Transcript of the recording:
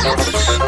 Música